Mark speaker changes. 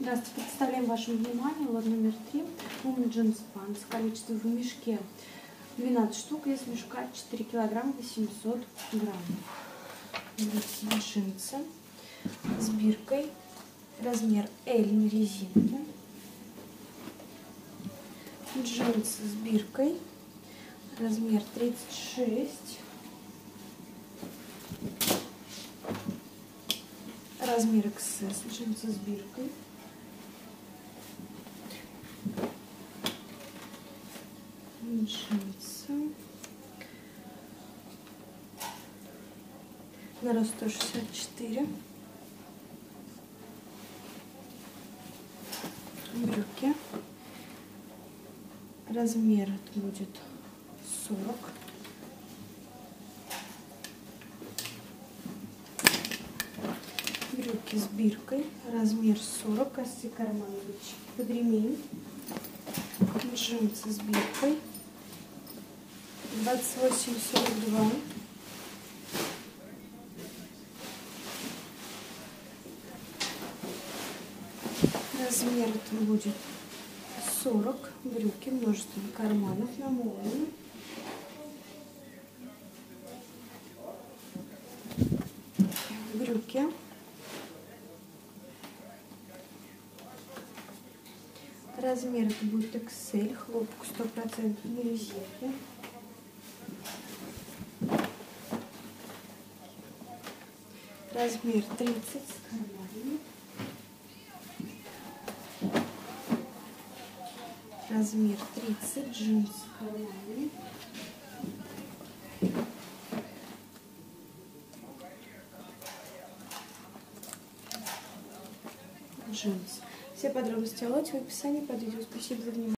Speaker 1: Здравствуйте, представляем вашему вниманию лот номер 3 умный джинс панс. Количество в мешке 12 штук, вес мешка 4 килограмма 800 граммов. Берите джинсы с биркой, размер L на резинке. Джинсы с биркой, размер 36. Размер XS, джинсы с биркой. Джинсы. На рост 164. Брюки. Размер будет 40. Брюки с биркой. Размер 40. Кости карманы под ремень. Джинсы с биркой. 28,42. Размер это будет 40. Брюки, множество карманов на молнии. Брюки. Размер это будет XL, хлопок 100% на резинке. Размер 30 с карманами. Размер 30, джинсы с карманами. Джинсы. Все подробности о лоте в описании под видео. Спасибо за внимание.